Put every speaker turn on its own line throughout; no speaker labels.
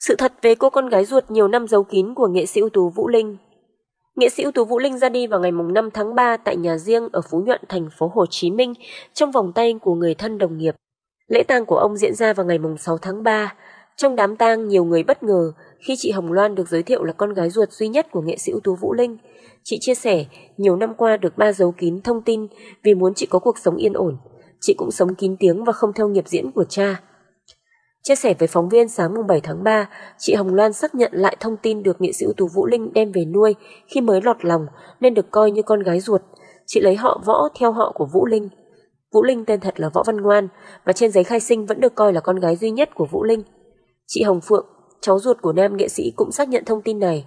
Sự thật về cô con gái ruột nhiều năm giấu kín của nghệ sĩ ưu tú Vũ Linh. Nghệ sĩ ưu tú Vũ Linh ra đi vào ngày 5 tháng 3 tại nhà riêng ở Phú Nhuận, thành phố Hồ Chí Minh trong vòng tay của người thân đồng nghiệp. Lễ tang của ông diễn ra vào ngày 6 tháng 3. Trong đám tang nhiều người bất ngờ khi chị Hồng Loan được giới thiệu là con gái ruột duy nhất của nghệ sĩ ưu tú Vũ Linh. Chị chia sẻ nhiều năm qua được ba giấu kín thông tin vì muốn chị có cuộc sống yên ổn. Chị cũng sống kín tiếng và không theo nghiệp diễn của cha. Chia sẻ với phóng viên sáng 7 tháng 3, chị Hồng Loan xác nhận lại thông tin được nghệ sĩ ưu tú Vũ Linh đem về nuôi khi mới lọt lòng nên được coi như con gái ruột. Chị lấy họ Võ theo họ của Vũ Linh. Vũ Linh tên thật là Võ Văn Ngoan và trên giấy khai sinh vẫn được coi là con gái duy nhất của Vũ Linh. Chị Hồng Phượng, cháu ruột của nam nghệ sĩ cũng xác nhận thông tin này.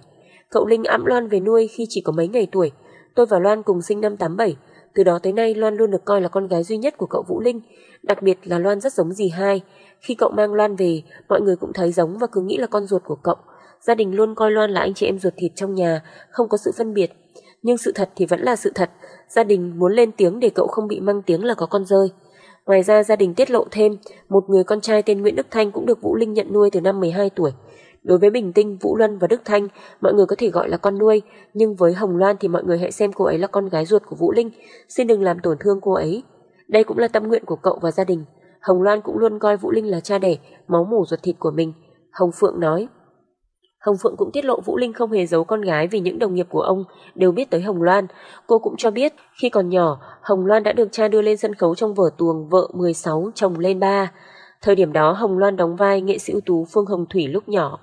Cậu Linh ẵm Loan về nuôi khi chỉ có mấy ngày tuổi. Tôi và Loan cùng sinh năm 87. Từ đó tới nay Loan luôn được coi là con gái duy nhất của cậu Vũ Linh. Đặc biệt là Loan rất giống dì hai. Khi cậu mang Loan về, mọi người cũng thấy giống và cứ nghĩ là con ruột của cậu. Gia đình luôn coi Loan là anh chị em ruột thịt trong nhà, không có sự phân biệt. Nhưng sự thật thì vẫn là sự thật. Gia đình muốn lên tiếng để cậu không bị mang tiếng là có con rơi. Ngoài ra gia đình tiết lộ thêm, một người con trai tên Nguyễn Đức Thanh cũng được Vũ Linh nhận nuôi từ năm 12 tuổi. Đối với Bình Tinh, Vũ Luân và Đức Thanh, mọi người có thể gọi là con nuôi, nhưng với Hồng Loan thì mọi người hãy xem cô ấy là con gái ruột của Vũ Linh, xin đừng làm tổn thương cô ấy. Đây cũng là tâm nguyện của cậu và gia đình. Hồng Loan cũng luôn coi Vũ Linh là cha đẻ, máu mủ ruột thịt của mình. Hồng Phượng nói. Hồng Phượng cũng tiết lộ Vũ Linh không hề giấu con gái vì những đồng nghiệp của ông đều biết tới Hồng Loan. Cô cũng cho biết khi còn nhỏ, Hồng Loan đã được cha đưa lên sân khấu trong vở tuồng Vợ 16 chồng lên ba. Thời điểm đó Hồng Loan đóng vai nghệ sĩ ưu tú Phương Hồng Thủy lúc nhỏ.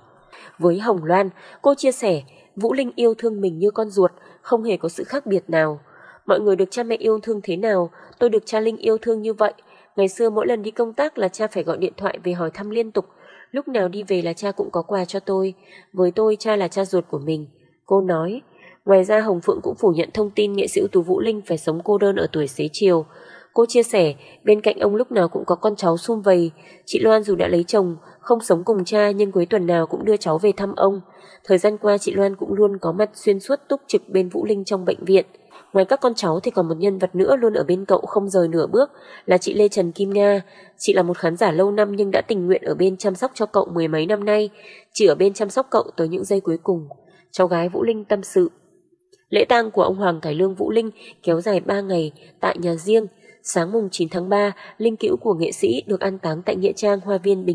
Với Hồng Loan, cô chia sẻ Vũ Linh yêu thương mình như con ruột, không hề có sự khác biệt nào. Mọi người được cha mẹ yêu thương thế nào, tôi được cha Linh yêu thương như vậy. Ngày xưa mỗi lần đi công tác là cha phải gọi điện thoại về hỏi thăm liên tục. Lúc nào đi về là cha cũng có quà cho tôi. Với tôi cha là cha ruột của mình. Cô nói. Ngoài ra Hồng Phượng cũng phủ nhận thông tin nghệ sĩ ưu tú Vũ Linh phải sống cô đơn ở tuổi xế chiều. Cô chia sẻ, bên cạnh ông lúc nào cũng có con cháu sum vầy. Chị Loan dù đã lấy chồng, không sống cùng cha nhưng cuối tuần nào cũng đưa cháu về thăm ông. Thời gian qua chị Loan cũng luôn có mặt xuyên suốt túc trực bên Vũ Linh trong bệnh viện. Ngoài các con cháu thì còn một nhân vật nữa luôn ở bên cậu không rời nửa bước là chị Lê Trần Kim Nga. Chị là một khán giả lâu năm nhưng đã tình nguyện ở bên chăm sóc cho cậu mười mấy năm nay, chỉ ở bên chăm sóc cậu tới những giây cuối cùng. Cháu gái Vũ Linh tâm sự. Lễ tang của ông Hoàng Cải Lương Vũ Linh kéo dài 3 ngày tại nhà riêng. Sáng mùng 9 tháng 3, linh cữu của nghệ sĩ được an táng tại Nghĩa Trang Hoa Viên Bình